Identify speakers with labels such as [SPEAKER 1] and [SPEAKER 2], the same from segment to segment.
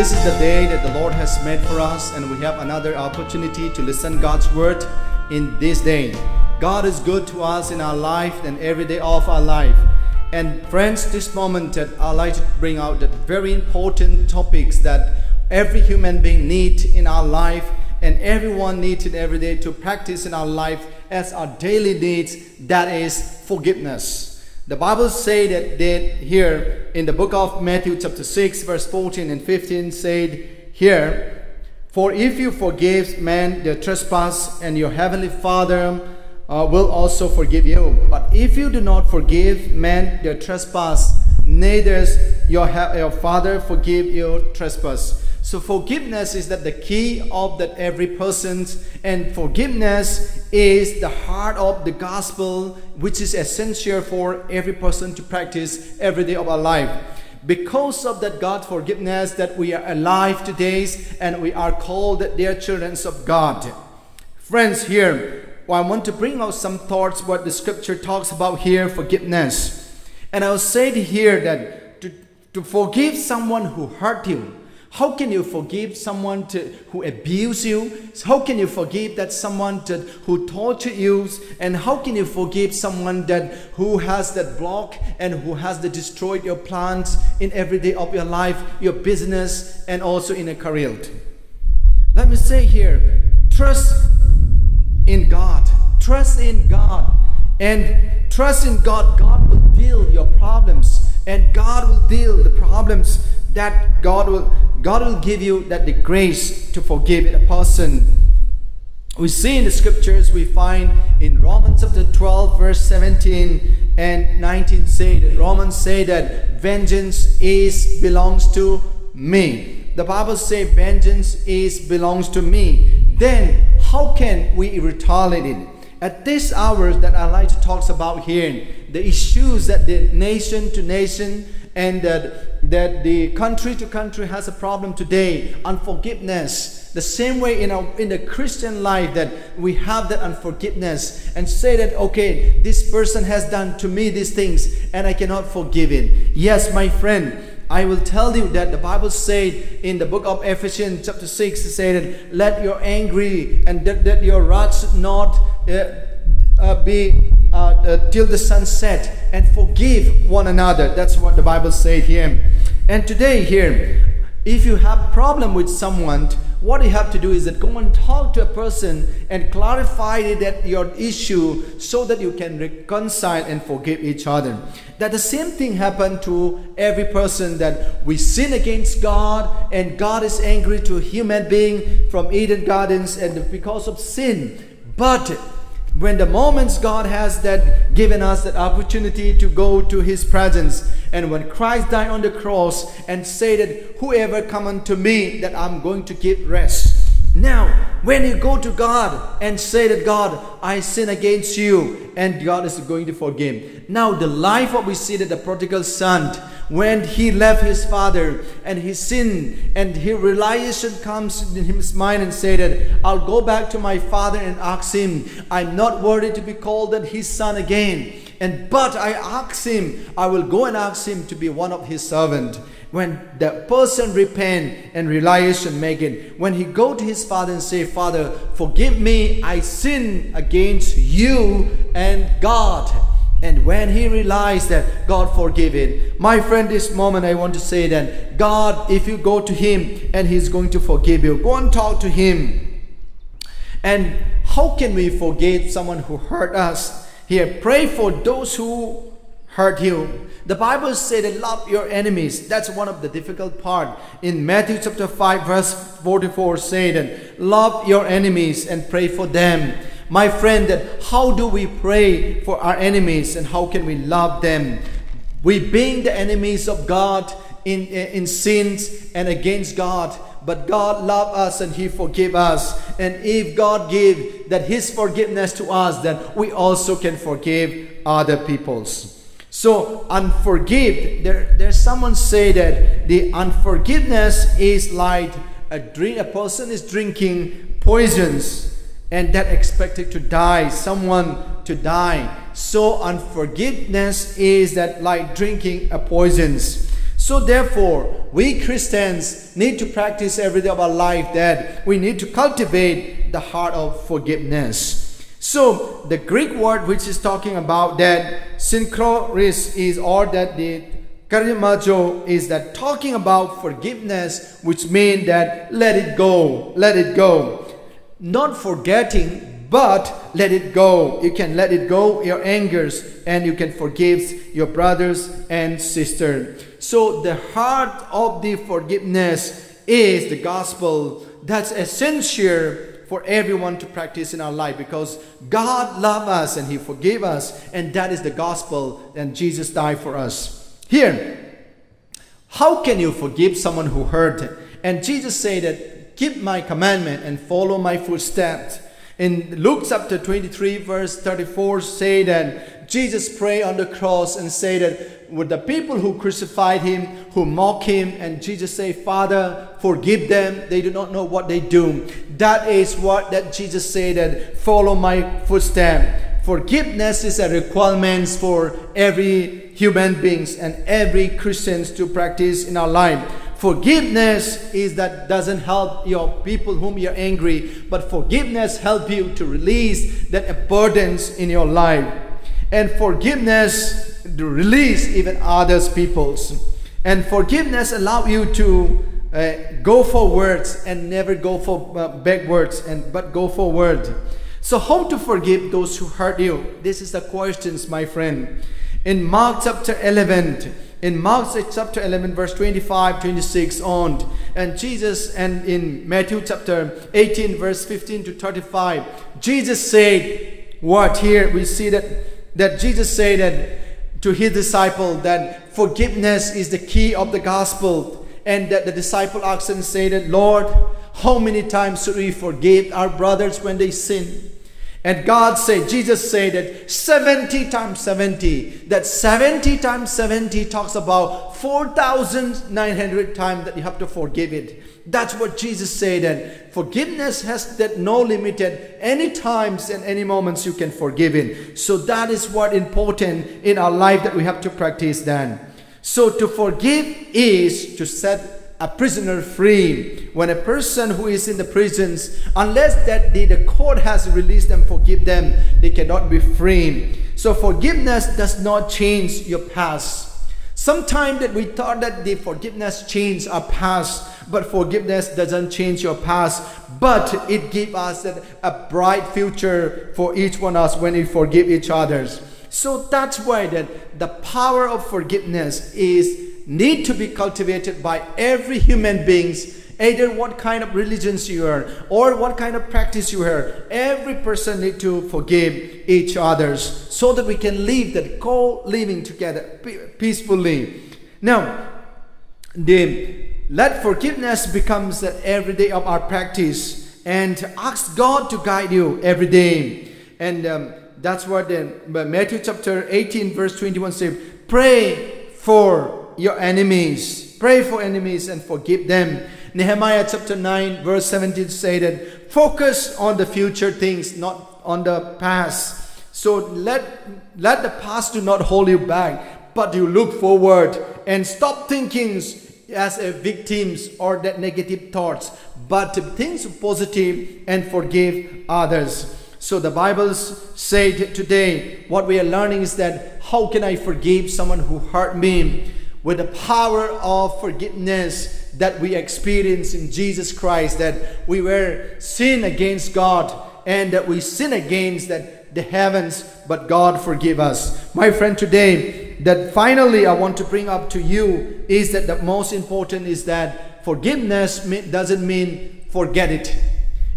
[SPEAKER 1] This is the day that the Lord has made for us, and we have another opportunity to listen God's word in this day. God is good to us in our life and every day of our life. And friends, this moment that I'd like to bring out the very important topics that every human being need in our life and everyone needs it every day to practice in our life as our daily needs, that is forgiveness. The Bible say that, that here in the book of Matthew chapter 6 verse 14 and 15 said here, For if you forgive men their trespass and your heavenly Father uh, will also forgive you. But if you do not forgive men their trespass, neither your, your Father forgive your trespass. So forgiveness is that the key of that every person's and forgiveness is the heart of the gospel which is essential for every person to practice every day of our life. Because of that God forgiveness that we are alive today and we are called their children of God. Friends here, I want to bring out some thoughts what the scripture talks about here forgiveness. And I'll say here that to, to forgive someone who hurt you how can you forgive someone to, who abused you? How can you forgive that someone who tortured you? And how can you forgive someone that who has that block and who has destroyed your plans in every day of your life, your business, and also in a career? Let me say here, trust in God. Trust in God. And trust in God. God will deal your problems. And God will deal the problems that God will God will give you that the grace to forgive a person. We see in the scriptures, we find in Romans chapter 12, verse 17 and 19 say that Romans say that vengeance is belongs to me. The Bible say vengeance is belongs to me. Then how can we retaliate it? At this hour that I like to talk about here, the issues that the nation to nation and that, that the country to country has a problem today. Unforgiveness the same way in our in the christian life that we have that unforgiveness and say that okay this person has done to me these things and i cannot forgive it. Yes my friend I will tell you that the Bible said in the book of Ephesians chapter 6 it said that let your angry and that, that your wrath not uh, uh, be uh, uh, till the sunset and forgive one another. That's what the Bible said here. And today here, if you have problem with someone, what you have to do is that go and talk to a person and clarify that your issue so that you can reconcile and forgive each other. That the same thing happened to every person that we sin against God and God is angry to human being from Eden Gardens and because of sin. But when the moments God has that given us that opportunity to go to his presence and when Christ died on the cross and said that whoever come unto me that I'm going to give rest. Now when you go to God and say that God I sin against you and God is going to forgive. Now the life what we see that the prodigal son when he left his father and he sinned and his realization comes in his mind and said that I'll go back to my father and ask him. I'm not worthy to be called his son again. And but I ask him I will go and ask him to be one of his servant. When that person repent and realization make it when he go to his father and say father forgive me I sin against you and God and when he realized that God forgave it, my friend, this moment I want to say that God, if you go to him and he's going to forgive you, go and talk to him. And how can we forgive someone who hurt us? Here, pray for those who hurt you. The Bible says that love your enemies. That's one of the difficult part. In Matthew chapter 5 verse 44 say that love your enemies and pray for them my friend, that how do we pray for our enemies and how can we love them? We being the enemies of God in, eh, in sins and against God, but God love us and He forgive us. And if God give that His forgiveness to us, then we also can forgive other people's. So unforgive, there, there's someone say that the unforgiveness is like a drink, a person is drinking poisons and that expected to die, someone to die. So unforgiveness is that like drinking a poisons. So, therefore, we Christians need to practice every day of our life that we need to cultivate the heart of forgiveness. So, the Greek word which is talking about that synchroris is or that the karyamajo is that talking about forgiveness, which means that let it go, let it go. Not forgetting, but let it go. You can let it go, your angers, and you can forgive your brothers and sisters. So the heart of the forgiveness is the gospel. That's essential for everyone to practice in our life because God loved us and He forgave us, and that is the gospel, and Jesus died for us. Here, how can you forgive someone who hurt? And Jesus said that, keep my commandment and follow my footsteps. In Luke chapter 23, verse 34, say that Jesus prayed on the cross and said that with the people who crucified him, who mock him, and Jesus say, Father, forgive them. They do not know what they do. That is what that Jesus said that follow my footsteps. Forgiveness is a requirement for every human beings and every Christians to practice in our life. Forgiveness is that doesn't help your people whom you're angry, but forgiveness help you to release that burdens in your life. And forgiveness to release even others people's. And forgiveness allow you to uh, go forwards and never go for uh, backwards and but go forward. So how to forgive those who hurt you? This is the questions, my friend. In Mark chapter 11, in Mark chapter 11 verse 25 26 on and Jesus and in Matthew chapter 18 verse 15 to 35 Jesus said what here? We see that that Jesus said that to his disciple that forgiveness is the key of the gospel and that the disciple asked and said that Lord how many times should we forgive our brothers when they sin and God said, Jesus said that 70 times 70, that 70 times 70 talks about 4,900 times that you have to forgive it. That's what Jesus said. And forgiveness has that no limit at any times and any moments you can forgive it. So that is what important in our life that we have to practice then. So to forgive is to set a prisoner free. When a person who is in the prisons, unless that the, the court has released them, forgive them, they cannot be free. So forgiveness does not change your past. Sometimes that we thought that the forgiveness changed our past, but forgiveness doesn't change your past, but it gives us a bright future for each one of us when we forgive each others. So that's why that the power of forgiveness is need to be cultivated by every human beings either what kind of religions you are or what kind of practice you are every person need to forgive each others so that we can live that co-living together peacefully. Now the let forgiveness becomes the everyday of our practice and ask god to guide you every day. And um, that's what then matthew chapter 18 verse 21 says pray for your enemies. Pray for enemies and forgive them. Nehemiah chapter 9, verse 17 stated, Focus on the future things, not on the past. So let, let the past do not hold you back, but you look forward and stop thinking as a victims or that negative thoughts, but think positive and forgive others. So the Bible said today, what we are learning is that how can I forgive someone who hurt me? With the power of forgiveness that we experience in Jesus Christ, that we were sin against God and that we sin against that the heavens, but God forgive us. My friend, today, that finally I want to bring up to you is that the most important is that forgiveness doesn't mean forget it.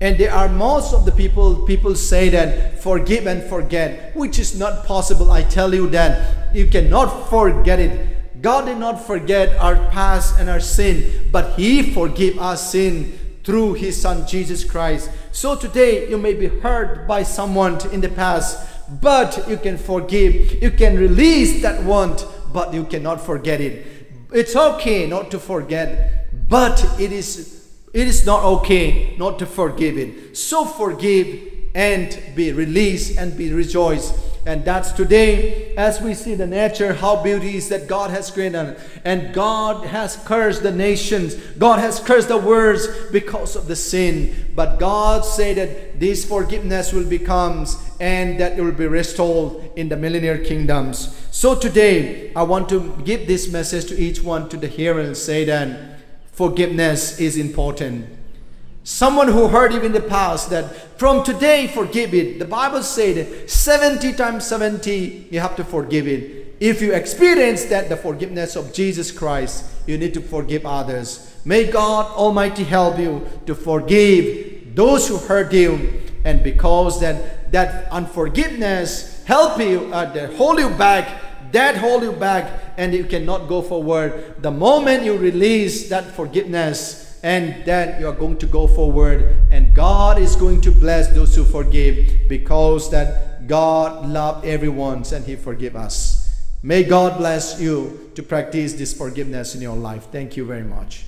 [SPEAKER 1] And there are most of the people, people say that forgive and forget, which is not possible. I tell you that you cannot forget it God did not forget our past and our sin, but He forgave our sin through His Son Jesus Christ. So today you may be hurt by someone in the past, but you can forgive. You can release that want, but you cannot forget it. It's okay not to forget, but it is it is not okay not to forgive it. So forgive and be released and be rejoiced And that's today, as we see the nature, how beauty is that God has created. And God has cursed the nations. God has cursed the words because of the sin. But God said that this forgiveness will become and that it will be restored in the millennial kingdoms. So today, I want to give this message to each one to the hearer and say that forgiveness is important. Someone who heard you in the past that from today forgive it. The Bible said 70 times 70 you have to forgive it. If you experience that the forgiveness of Jesus Christ, you need to forgive others. May God Almighty help you to forgive those who hurt you. And because that that unforgiveness help you uh, that hold you back, that hold you back, and you cannot go forward. The moment you release that forgiveness, and then you are going to go forward and God is going to bless those who forgive because that God loved everyone and he forgive us. May God bless you to practice this forgiveness in your life. Thank you very much.